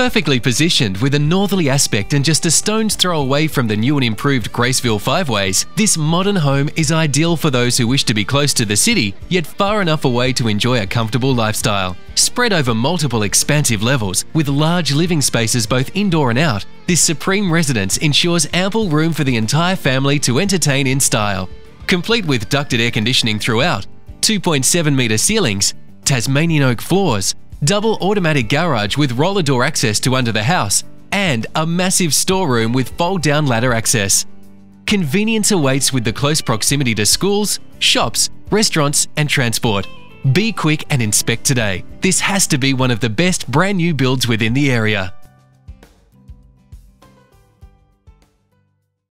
Perfectly positioned with a northerly aspect and just a stone's throw away from the new and improved Graceville Five Ways, this modern home is ideal for those who wish to be close to the city, yet far enough away to enjoy a comfortable lifestyle. Spread over multiple expansive levels, with large living spaces both indoor and out, this supreme residence ensures ample room for the entire family to entertain in style. Complete with ducted air conditioning throughout, 2.7 metre ceilings, Tasmanian oak floors, double automatic garage with roller door access to under the house, and a massive storeroom with fold-down ladder access. Convenience awaits with the close proximity to schools, shops, restaurants and transport. Be quick and inspect today. This has to be one of the best brand new builds within the area.